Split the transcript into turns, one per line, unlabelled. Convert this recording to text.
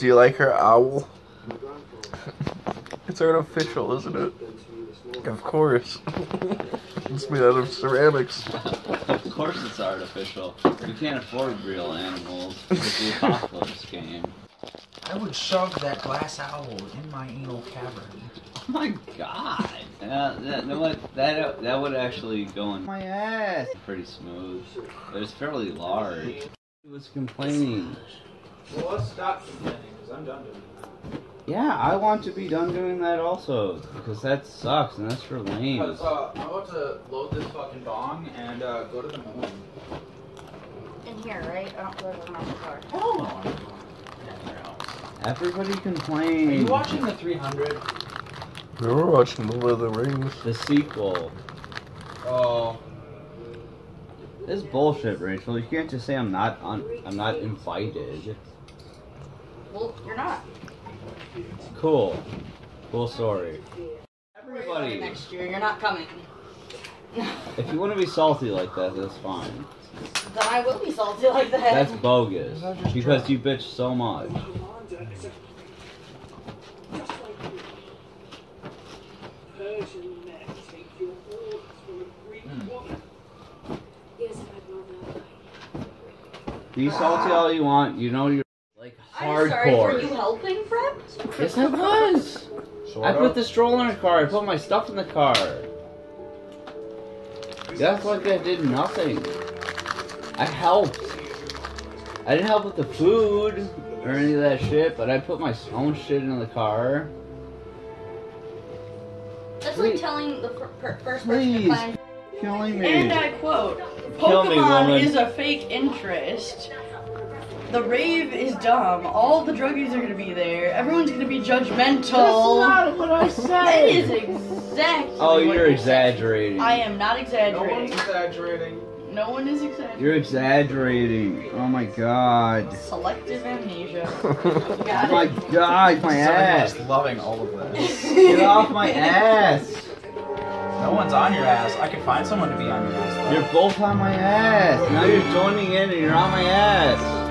Do you like her owl? It's artificial, isn't it? Of course. it's made out of ceramics.
of course it's artificial. You can't afford real animals with the apocalypse game.
I would shove that glass owl in my anal cavern.
Oh my god. Uh, that, that, would, that, that would actually go in my ass. Pretty smooth. But it's fairly large. He was complaining.
Well, let's stop complaining, because I'm done doing that.
Yeah, I want to be done doing that also. Because that sucks and that's for lame.
Because, uh, I'm about to load this fucking bong and, uh, go to the moon.
In here, right? I don't feel like we're on the car.
Hell no, I'm not going anywhere else.
Everybody complains.
Are you watching the 300?
We were watching The Lord of the Rings.
The sequel.
Oh.
This is bullshit, Rachel. You can't just say I'm not on. I'm not invited.
Well, you're not.
Cool. Cool story. Everybody,
Next year, you're not coming.
if you want to be salty like that, that's fine.
Then I will be salty like that.
That's bogus. Because you bitch so much. Be salty all you want. You know you're like hardcore.
I'm sorry, were you helping, Fred?
Yes, I was.
Sort
I
of.
put the stroller in the car. I put my stuff in the car. That's like I did nothing. I helped. I didn't help with the food or any of that shit, but I put my own shit in the car.
That's like telling the fir- per- first person to
Please.
climb.
Killing me.
And I quote,
Kill me,
Pokemon
woman."
is a fake interest. The rave is dumb. All the druggies are gonna be there. Everyone's gonna be judgmental.
That's not what I
That
said.
is exactly.
Oh,
what
you're
you said.
exaggerating.
I am not
No one's
exaggerating.
exaggerating.
No one is exaggerating.
You're exaggerating. Oh my god.
Selective amnesia.
Oh my god, my
Someone
ass.
else loving all of this.
Get off my ass.
One's on your ass. I can find someone to be on your ass. though.
You're both on my ass. Now you're joining in and you're on my ass.